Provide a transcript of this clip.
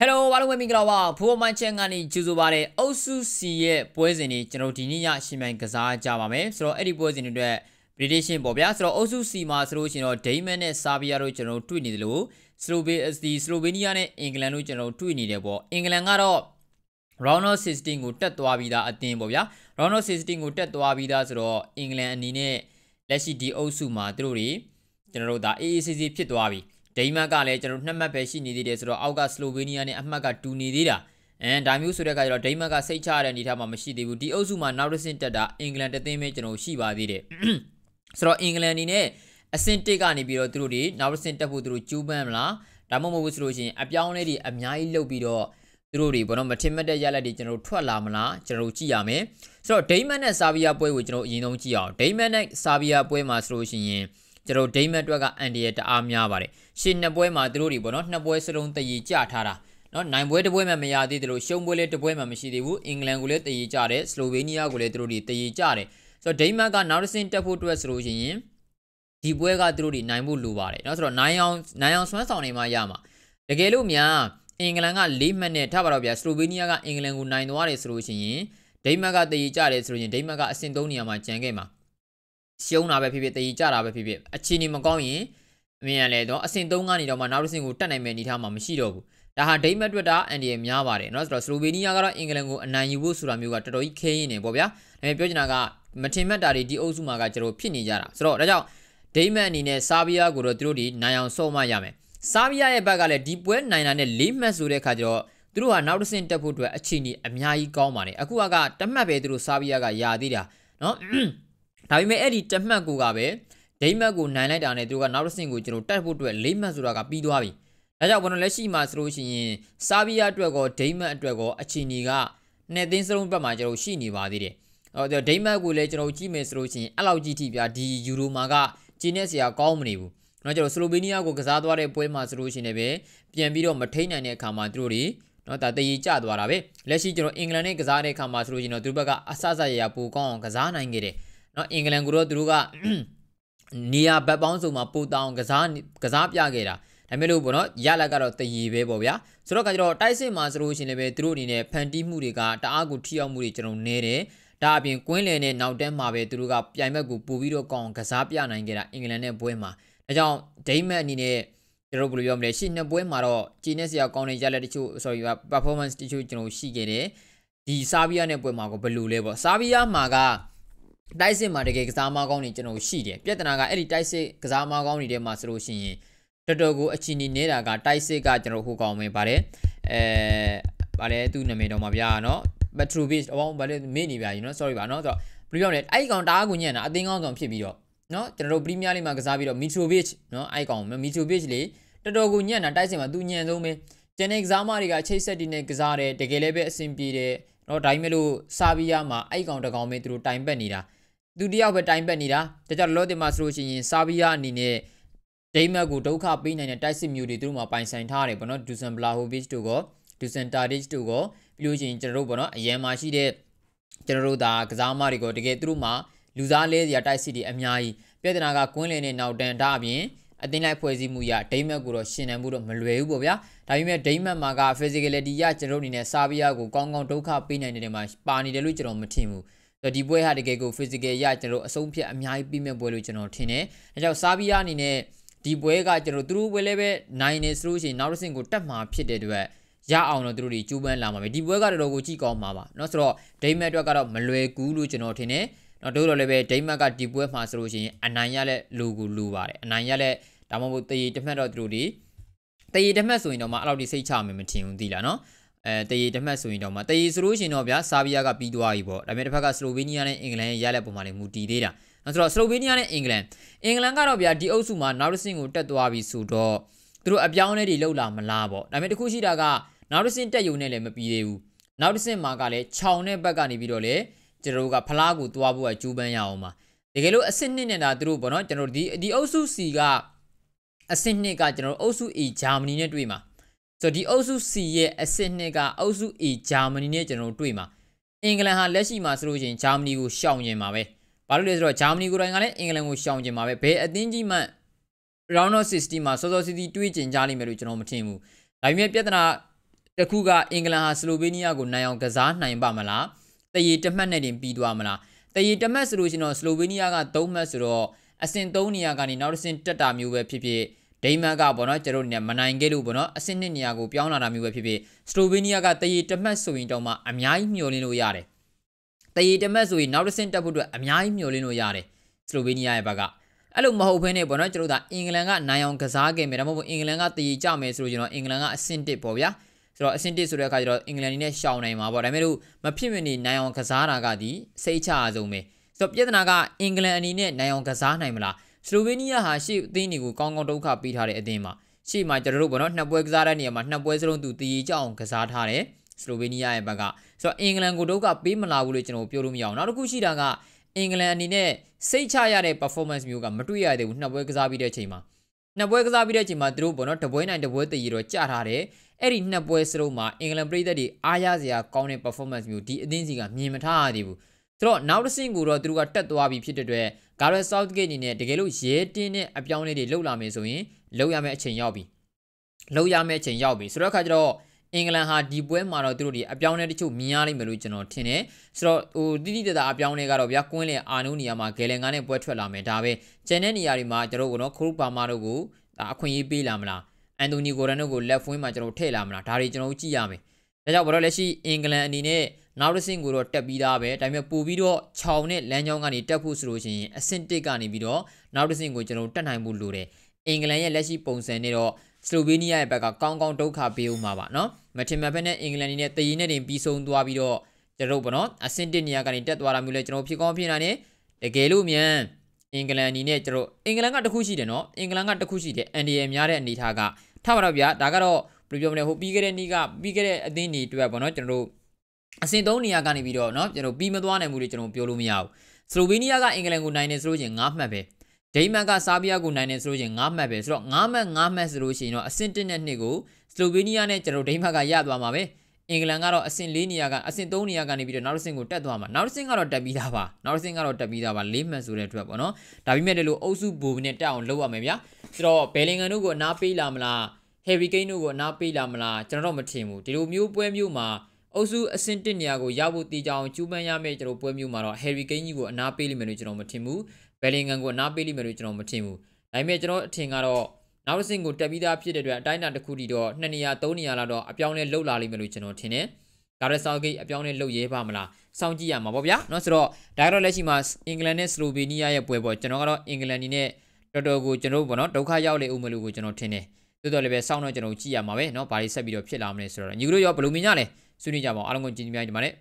Hello အားလုံးပဲမင်္ဂလာပါဖိုးမိုင်းချန်ကနေကြိုဆိုပါရစေအုပ်စု C ရဲ့ပွဲစဉ်တွေကျွန်တော်ဒီနေ့ညရှင်မြိုင်ကစားကြပါမယ်ဆိုတော့အဲ့ဒီပွဲစဉ်တွေအတွက် prediction ပေါ့ဗျာဆိုတော့အုပ်စု C မှာဆိုလို့ရှိရင်တော့ Dayman နဲ့ Serbia တို့ကျွန်တော်တွေ့နေတယ်လို့ Slovenia Slovenia နဲ့ England တို့ကျွန်တော်တွေ့နေတယ်ပေါ့ England ကတော့ round of 16ကိုတက်သွားပြီးသားအသင်းပေါ့ဗျာ round of 16ကိုတက်သွားပြီးသားဆိုတော့ England အနေနဲ့လက်ရှိဒီအုပ်စုမှာသူတို့တွေကျွန်တော်တို့ဒါ AACC ဖြစ်သွားပြီ ဒိန်းမတ်ကလည်းကျွန်တော်နှစ်မှတ်ပဲရှိနေသေးတယ်ဆိုတော့အောက်ကစလိုဗေးနီးယားနဲ့အမှတ်ကတူနေသေးတာအဲဒါမျိုးဆိုတဲ့အခါကျတော့ဒိန်းမတ်ကစိတ်ချရတဲ့အနေအထားမှာမရှိသေးဘူးဒီအုပ်စုမှာနောက်တစ်ဆင့်တက်တာအင်္ဂလန်တသင်းပဲကျွန်တော်ရှိပါသေးတယ်ဆိုတော့အင်္ဂလန်အနေနဲ့အဆင့်1ကနေပြီးတော့သူတို့တွေနောက်တစ်ဆင့်တက်ဖို့သူတို့ကြိုးပမ်းမလားဒါမှမဟုတ်ဘူးဆိုလို့ရှိရင်အပြောင်းလဲတွေအများကြီးလုပ်ပြီးတော့သူတို့တွေဘောနော်မထင်မှတ်တဲ့ရလက်တွေကျွန်တော်တို့ထွက်လာမလားကျွန်တော်တို့ကြည့်ရမယ်ဆိုတော့ဒိန်းမတ်နဲ့ဆာဗီးယားပွဲကိုကျွန်တော်အရင်ဆုံးကြည့်အောင်ဒိန်းမတ်နဲ့ဆာဗီးယားပွဲမှာဆိုလို့ရှိရင် ကျွန်တော်ဒိမတ်တွက်ကအန်ဒီရဲ့တအားများပါတယ်ရှင်းနှစ်ပွဲမှာသူတို့တွေပေါ့နော်နှစ်ပွဲစလုံးတည်ကြထားတာနော်နိုင်ပွဲတစ်ပွဲမှမရသေးတယ်လို့ရှုံးပွဲလည်းတစ်ပွဲမှမရှိသေးဘူးအင်္ဂလန်ကိုလည်းတည်ကြတယ်စလိုဗေးနီးယားကိုလည်းသူတို့တွေတည်ကြတယ်ဆိုတော့ဒိမတ်ကနောက်တစ်ဆင့်တက်ဖို့အတွက်ဆိုလို့ရှိရင်ဒီပွဲကသူတို့တွေနိုင်ဖို့လိုပါတယ်နော်ဆိုတော့နိုင်အောင်နိုင်အောင်ဆွမ်းဆောင်နေမှရမှာတကယ်လို့များအင်္ဂလန်က၄မှတ်နဲ့ထပါတော့ဗျာစလိုဗေးနီးယားကအင်္ဂလန်ကိုနိုင်သွားတယ်ဆိုလို့ရှိရင်ဒိမတ်ကတည်ကြတယ်ဆိုလို့ရှိရင်ဒိမတ်ကအဆင့်၃နေရာမှာကျန်ခဲ့မှာ ရှုံးတာပဲဖြစ်ဖြစ်တည်ကြတာပဲဖြစ်ဖြစ်အခြေအနေမကောင်းရင်အမြင်ရလဲတော့အဆင့်3ကနေတော့မှနောက်တစ်ဆင့်ကိုတက်နိုင်မယ့်အနေအထားမှာမရှိတော့ဘူးဒါဟာဒိတ်မတ်တွက်တာအန်ဒီရများပါတယ်เนาะဆိုတော့စလိုဗေးနီးယားကတော့အင်္ဂလန်ကိုအနိုင်ယူဖို့ဆိုတာမျိုးကတော်တော်ကြီးခဲရင်းနေပေါ့ဗျာဒါပေမဲ့ပြောချင်တာကမထင်မှတ်တာတွေဒီအုပ်စုမှာကကျွန်တော်ဖြစ်နေကြတာဆိုတော့ဒါကြောင့်ဒိတ်မတ်အနေနဲ့ဆာဘီယာကိုတော့သူတို့ဒီနိုင်အောင်ဆော့မှရမယ်ဆာဘီယာရဲ့ဘက်ကလည်းဒီပွဲနိုင်တာနဲ့၄မှတ်ဆိုတဲ့ခါကျတော့သူတို့ဟာနောက်တစ်ဆင့်တက်ဖို့အတွက်အခြေအနေအများကြီးကောင်းပါတယ်အခုကတမှတ်ပဲသူတို့ဆာဘီယာကယာသေးတာเนาะ ဒါပေမဲ့အဲ့ဒီတမှတ်ကိုကပဲဒိမတ်ကိုနိုင်လိုက်တာနဲ့သူတို့ကနောက်တစ်ဆင့်ကိုကျွန်တော်တက်ဖို့အတွက်၄မှတ်ဆိုတာကပြီးသွားပြီဒါကြောင့်ဘယ်လိုလဲရှိမှဆိုလို့ရှိရင်ဆာဘီယာအတွက်ကောဒိမတ်အတွက်ကောအချီနီကနှစ်သိန်းစလုံးဘက်မှာကျွန်တော်ရှိနေပါသေးတယ်ဟောဒိမတ်ကိုလည်းကျွန်တော်ကြည့်မယ်ဆိုလို့ရှိရင်အဲ့လောက်ကြီးထိပြဒီယူရိုမာကဂျင်းနဲ့ဆရာကောင်းမနေဘူးနော်ကျွန်တော်ဆလိုဗေးနီးယားကိုကစားသွားတဲ့ပွဲမှာဆိုလို့ရှိရင်လည်းပြန်ပြီးတော့မထိန်နိုင်တဲ့အခါမှာသူတို့တွေနော်ဒါတည်ကြသွားတာပဲလက်ရှိကျွန်တော်အင်္ဂလန်နဲ့ကစားတဲ့အခါမှာဆိုလို့ရှိရင်တော့သူတို့ဘက်ကအဆအဆရရပိုကောင်းအောင်ကစားနိုင်ခဲ့တယ် နော်အင်္ဂလန်ကိုတော့သူတို့ကနေရာဘက်ပေါင်းစုံမှာပိုတောင်းကစားကစားပြခဲ့တာဒါမဲ့လို့ပေါ့နော်ရလက်ကတော့တည်ရပဲပေါ့ဗျာဆိုတော့ကကျတော့တိုက်စစ်မှာဆိုလို့ရှိရင်လည်းသူတို့အနေနဲ့ဖန်တီးမှုတွေကတအားကိုထိရောက်မှုတွေကျွန်တော်နေတယ်ဒါအပြင်ကွင်းလယ်နဲ့နောက်တန်းမှာပဲသူတို့ကပြိုင်ဘက်ကိုပို့ပြီးတော့ကောင်းကစားပြနိုင်ခဲ့တာအင်္ဂလန်နဲ့ပွဲမှာဒါကြောင့်ဒိမတ်အနေနဲ့ကျွန်တော်ဘယ်လိုပြောမလဲရှင်းနှစ်ပွဲမှာတော့ဂျီနက်ဆီယာကောင်းတဲ့ရလက်တချို့ sorry performance တချို့ကျွန်တော်ရှိခဲ့တယ်ဒီဆာဗီးယားနဲ့ပွဲမှာကိုဘယ်လိုလဲပေါ့ဆာဗီးယားမှာက တိုက်စစ်မှာတကယ်ကစားမကောင်းနေကျွန်တော်ရှိတယ်ပြဿနာကအဲ့ဒီတိုက်စစ်ကစားမကောင်းနေတဲ့မှာဆိုလို့ရှိရင်တော်တော်ကိုအချီနီနေတာကတိုက်စစ်ကကျွန်တော်ဟိုကောင်းမယ်ပါတယ်အဲဗာလဲသူ့နာမည်တော့မှာဗျာနော် Petrovic အပေါင်းဗာလဲမေ့နေဗျာကြီးနော် sorry ပါနော်ဆိုတော့ဘယ်လိုပြောလဲအဲ့ဒီကောင်တအားကိုညံ့တာအသင်းကောင်းဆောင်ဖြစ်ပြီးတော့နော်ကျွန်တော်တို့ပရီးမီးယားလိမှာကစားပြီးတော့ Mitrovic နော်အဲ့ကောင် Mitrovic လေတော်တော်ကိုညံ့တာတိုက်စစ်မှာသူညံ့ဆုံးပဲကျန်တဲ့ကစားမတွေကချိတ်ဆက်တီနဲ့ကစားတယ်တကယ်လည်းပဲအဆင်ပြေတယ် နော်ဒါပေမဲ့လို့ဆာဗီးယားမှာအဲ့ကောင်တကောင်ပဲသူတို့တိုင်ပတ်နေတာသူတယောက်ပဲတိုင်ပတ်နေတာဒါကြောင့်လော်တင်မှာဆိုလို့ရှိရင်ဆာဗီးယားအနေနဲ့ဒိမတ်ကိုဒုက္ခပေးနိုင်တဲ့တိုက်စစ်မျိုးတွေသူတို့မှာပိုင်ဆိုင်ထားတယ်ပေါ့နော်ဒူဆန်ဘလာဟိုဗစ်တို့ကဒူဆန်တာဒစ်တို့ကပြီးလို့ရှိရင်ကျွန်တော်တို့ပေါ့နော်အရန်မှာရှိတဲ့ကျွန်တော်တို့ဒါကစားမတွေကတကယ်သူတို့မှာလူစားလဲစရာတိုက်စစ်တွေအများကြီးပြဿနာကကွင်းလင်းနဲ့နောက်တန်ဒါအပြင် အသင်းလိုက်ဖွဲ့စည်းမှုရဒိမတ်ကိုတော့ရှင်နိုင်မှုတော့မလွယ်ဘူးပေါ့ဗျာဒါပေမဲ့ဒိမတ်မှာက physicality ရကျွန်တော်အနေနဲ့စာပြရကိုကောင်းကောင်းဒုက္ခပေးနိုင်တဲ့နေရာမှာပါနေတယ်လို့ကျွန်တော်မထင်ဘူးဆိုတော့ဒီပွဲဟာတကယ်ကို physical ရကျွန်တော်အဆုံးဖြတ်အများကြီးပြည့်မဲ့ပွဲလို့ကျွန်တော်ထင်တယ်။ဒါကြောင့်စာဘီယာအနေနဲ့ဒီပွဲကကျွန်တော်သူတို့ပွဲလည်းပဲနိုင်နေဆိုလို့ရှိရင်နောက်တစ်ဆင့်ကိုတက်မှာဖြစ်တဲ့အတွက်ရအောင်တော့သူတို့တွေကြိုးပမ်းလာမှာပဲဒီပွဲကတော်တော်ကိုကြည့်ကောင်းမှာပါ။နော်ဆိုတော့ဒိမတ်အတွက်ကတော့မလွယ်ကူးလို့ကျွန်တော်ထင်တယ်။နော်တို့တော့လည်းပဲဒိမတ်ကဒီပွဲမှာဆိုလို့ရှိရင်အနိုင်ရတဲ့လူကိုလူပါတယ်။အနိုင်ရတဲ့ ဒါမှမဟုတ်တရေတမှတ်တော့သူတို့တွေတရေတမှတ်ဆိုရင်တော့မှအဲ့လောက်ဒီစိတ်ချမယ်မထင်ဘူးသီလားနော်အဲတရေတမှတ်ဆိုရင်တော့မှတရေဆိုလို့ရှိရင်တော့ဗျာဆာဗီးယားကပြီးသွားပြီပေါ့ဒါပေမဲ့တစ်ဖက်ကစလိုဗေးနီးယားနဲ့အင်္ဂလန်ရဲ့ရလက်ပုံမှာလည်းမူတည်သေးတာအဲဆိုတော့စလိုဗေးနီးယားနဲ့အင်္ဂလန်အင်္ဂလန်ကတော့ဗျာဒီအုပ်စုမှာနောက်တစ်ဆင့်ကိုတက်သွားပြီဆိုတော့သူတို့အပြောင်းလဲတွေလောက်လာမလားပေါ့ဒါပေမဲ့တခုရှိတာကနောက်တစ်ဆင့်တက်ယုံနဲ့လည်းမပြီးသေးဘူးနောက်တစ်ဆင့်မှာကလည်းခြောင်တဲ့ဘက်ကနေပြီးတော့လေကျွန်တော်တို့ကဖလားကိုသွားဖို့ကကြိုးပမ်းရအောင်ပါတကယ်လို့အဆင့်နှစ်နဲ့တာသူတို့ပေါ့နော်ကျွန်တော်ဒီဒီအုပ်စု C က အဆင့်နှစ်ကကျွန်တော်တို့အုပ်စု A ဂျာမနီနဲ့တွေ့မှာဆိုတော့ဒီအုပ်စု C ရဲ့အဆင့်နှစ်ကအုပ်စု A ဂျာမနီနဲ့ကျွန်တော်တို့တွေ့မှာအင်္ဂလန်ဟာလက်ရှိမှာဆိုလို့ရှိရင်ဂျာမနီကိုရှောင်ကျင်မှာပဲဘာလို့လဲဆိုတော့ဂျာမနီကိုယ်တိုင်ကလည်းအင်္ဂလန်ကိုရှောင်ကျင်မှာပဲဘယ်အသင်းကြီးမှ round of 60မှာစောစောစီးစီးတွေးကျင်ကြလိမ့်မယ်လို့ကျွန်တော်မထင်ဘူးဒါပေမဲ့ပြဿနာတခုကအင်္ဂလန်ဟာစလိုဗေးနီးယားကိုနိုင်အောင်ကစားနိုင်ပါမလားတရီတမှတ်နဲ့တင်ပြီးသွားမလားတရီတမှတ်ဆိုလို့ရှိရင်တော့စလိုဗေးနီးယားက3မှတ်ဆိုတော့ အဆင့်3နေရာကနေနောက်တစ်ဆင့်တက်တာမျိုးပဲဖြစ်ဖြစ်ဒိမတ်ကပေါ့နော်ကျတို့နေမနိုင်ခဲ့လို့ပေါ့နော်အဆင့်2နေရာကိုပြောင်းလာတာမျိုးပဲဖြစ်ဖြစ်စလိုဗေးနီးယားကတရီတမှတ်ဆိုရင်တော့မှအများကြီးမျှော်လင့်လို့ရတယ်တရီတမှတ်ဆိုရင်နောက်တစ်ဆင့်တက်ဖို့အတွက်အများကြီးမျှော်လင့်လို့ရတယ်စလိုဗေးနီးယားရဲ့ဘက်ကအဲ့လိုမဟုတ်ဘဲနဲ့ပေါ့နော်ကျတို့ကအင်္ဂလန်ကနိုင်အောင်ကစားခဲ့မယ်ဒါမှမဟုတ်အင်္ဂလန်ကတည်ကြမယ်ဆိုလို့ကျွန်တော်အင်္ဂလန်ကအဆင့်1ပေါ့ဗျာဆိုတော့အဆင့်1ဆိုတဲ့အခါကျတော့အင်္ဂလန်နေနဲ့ရှောင်နိုင်မှာပေါ့ဒါပေမဲ့လို့မဖြစ်မနေနိုင်အောင်ကစားတာကဒီစိတ်ချအဆုံးပဲ ဆိုတော့ပြဿနာကအင်္ဂလန်အနေနဲ့နိုင်အောင်ကစားနိုင်မလားစလိုဗေးနီးယားဟာရှေ့အသင်းတွေကိုကောင်းကောင်းဒုက္ခပေးထားတဲ့အသင်းမှာရှေ့မှာကျွန်တော်တို့ပေါ့နော်နှစ်ပွဲကစားတဲ့နေရာမှာနှစ်ပွဲစလုံးသူတည်ကြအောင်ကစားထားတယ်စလိုဗေးနီးယားရဲ့ဘက်ကဆိုတော့အင်္ဂလန်ကိုဒုက္ခပေးမလာဘူးလို့ကျွန်တော်ပြောလို့မရအောင်နောက်တစ်ခုရှိတာကအင်္ဂလန်အနေနဲ့စိတ်ချရတဲ့ performance မျိုးကမတွေ့ရသေးဘူးနှစ်ပွဲကစားပြီးတဲ့အချိန်မှာနှစ်ပွဲကစားပြီးတဲ့အချိန်မှာသူတို့ပေါ့နော်တပွဲနိုင်တပွဲတည်ရတော့ကြထားတယ်အဲ့ဒီနှစ်ပွဲစလုံးမှာအင်္ဂလန်ပြည်သက်တွေအားရစရာကောင်းတဲ့ performance မျိုးဒီအသင်းစီကမြင်မထားရသေးဘူး ဆိုတော့နောက်တစ်ဆင့်ကိုတော့သူတို့ကတက်သွားပြီဖြစ်တဲ့အတွက် Gareth Southgate အနေနဲ့တကယ်လို့ရဲတင်းတဲ့အပြောင်းအလဲတွေလုပ်လာမယ်ဆိုရင်လုပ်ရမယ့်အချိန်ရောက်ပြီလုပ်ရမယ့်အချိန်ရောက်ပြီဆိုတော့အခါကျတော့အင်္ဂလန်ဟာဒီပွဲမှာတော့သူတို့ဒီအပြောင်းလဲတချို့မြင်ရလိမ့်မယ်လို့ကျွန်တော်ထင်တယ်ဆိုတော့ဟိုတိတိတသာအပြောင်းလဲကတော့ဗျာကွင်းလေအာနိုးနေရာမှာဂယ်လန်ကနဲ့ပွဲထွက်လာမယ်ဒါပဲကျန်တဲ့နေရာတွေမှာကျွန်တော်တို့ကတော့ခရူပါမာတို့ကိုဒါအခွင့်အရေးပေးလာမလားအန်တိုနီဂိုရန်တို့ကိုလက်ဖွင့်မှာကျွန်တော်ထည့်လာမလားဒါတွေကျွန်တော်ကြည့်ရမယ်ဒါကြောင့်ဘာလို့လဲရှိအင်္ဂလန်အနေနဲ့ နောက်တစ်ဆင့်ကိုတော့တက်ပြီးသားပဲဒါပေမဲ့ပို့ပြီးတော့ခြောင်နဲ့လမ်းကြောင်းကနေတက်ဖို့ဆိုလို့ရှိရင်အဆင့်1ကနေပြီးတော့နောက်တစ်ဆင့်ကိုကျွန်တော်တက်နိုင်မှုလိုတယ်အင်္ဂလန်ရဲ့လက်ရှိပုံစံနဲ့တော့စလိုဗီးနီးယားရဲ့ဘက်ကကောင်းကောင်းဒုက္ခပေးဦးမှာပါနော်မထင်မှတ်ဖက်နဲ့အင်္ဂလန်နေနဲ့တည်ရင်နဲ့တင်ပြီးဆုံးသွားပြီးတော့ကျွန်တော်ဗောနော်အဆင့်1နေရာကနေတက်သွားတာမျိုးလဲကျွန်တော်ဖြစ်ကောင်းဖြစ်နိုင်တယ်တကယ်လို့မြန်အင်္ဂလန်အနေနဲ့ကျွန်တော်အင်္ဂလန်ကတခုရှိတယ်နော်အင်္ဂလန်ကတခုရှိတယ်အန်ဒီရများတဲ့အနေထားကထားပါတော့ဗျာဒါကတော့ဘယ်လိုပြောမလဲဟိုပြီးခဲ့တဲ့နေ့ကပြီးခဲ့တဲ့အသင်းတွေအတွက်ဗောနော်ကျွန်တော်တို့ အဆင့်3နေရာကနေပြီးတော့เนาะကျွန်တော်ပြီးမသွားနိုင်ဘူးလို့ကျွန်တော်ပြောလို့မရဘူးစလိုဗေးနီးယားကအင်္ဂလန်ကိုနိုင်တယ်ဆိုလို့ချင်း9မှတ်ပဲဒိမန်ကဆာဘီယာကိုနိုင်တယ်ဆိုလို့ချင်း9မှတ်ပဲဆိုတော့9မှတ်9မှတ်ဆိုလို့ရှိရင်တော့အဆင့်1နဲ့2ကိုစလိုဗေးနီးယားနဲ့ကျွန်တော်ဒိမန်ကရသွားမှာပဲအင်္ဂလန်ကတော့အဆင့်၄နေရာကအဆင့်၃နေရာကနေပြီးတော့နောက်တစ်ဆင့်ကိုတက်သွားမှာနောက်တစ်ဆင့်ကတော့တက်ပြီးသားပါနောက်တစ်ဆင့်ကတော့တက်ပြီးသားပါ၄မှတ်ဆိုတဲ့အတွက်ပေါ့နော်ဒါပေမဲ့လည်းလို့အုပ်စုဘူနဲ့တက်အောင်လုပ်ရမယ်ဗျာဆိုတော့ဘယ်လင်ဂန်တို့ကိုအနားပေးလာမလားဟယ်ရီကိန်းတို့ကိုအနားပေးလာမလားကျွန်တော်တော့မထင်ဘူးဒီလိုမျိုးပွဲမျိုးမှာ အုပ်စုအဆင့်1နေရာကိုရဖို့တည်ကြအောင်ကျူးပန်းရမယ့်ကျွန်တော်ပွဲမျိုးမှာတော့ဟယ်ရီကိန်းကြီးကိုအနားပေးလိမ့်မယ်လို့ကျွန်တော်မထင်ဘူးဘယ်လင်ဂန်ကိုအနားပေးလိမ့်မယ်လို့ကျွန်တော်မထင်ဘူးဒါပေမဲ့ကျွန်တော်အထင်ကတော့နောက်တစ်ဆင့်ကိုတက်ပြီးသားဖြစ်တဲ့အတွက်အတိုင်းအတာတစ်ခုတည်းတော့2နေရာ3နေရာလောက်တော့အပြောင်းလဲလှုပ်လာလိမ့်မယ်လို့ကျွန်တော်ထင်တယ်ဂါရက်ဆာဂိတ်အပြောင်းလဲလှုပ်ရဲပါမလားစောင့်ကြည့်ရမှာပေါ့ဗျာเนาะဆိုတော့ဒါကတော့လက်ရှိမှာအင်္ဂလန်နဲ့စလိုဗေးနီးယားရဲ့ပွဲပေါ့ကျွန်တော်ကတော့အင်္ဂလန်နီနဲ့တော်တော်ကိုကျွန်တော်တို့ပေါ့နော်ဒုက္ခရောက်လေဦးမလို့ကိုကျွန်တော်ထင်တယ်တိုးတော်လည်းပဲစောင့်တော့ကျွန်တော်ကြည့်ရမှာပဲเนาะဘာတွေဆက်ပြီးတော့ဖြစ်လာမလဲဆိုတော့ညီတို့ရောဘယ်လိုမြင်ကြလဲ ဆွေးနွေးကြပါအောင်အားလုံးကိုကြည့်ကြပါကြပါနဲ့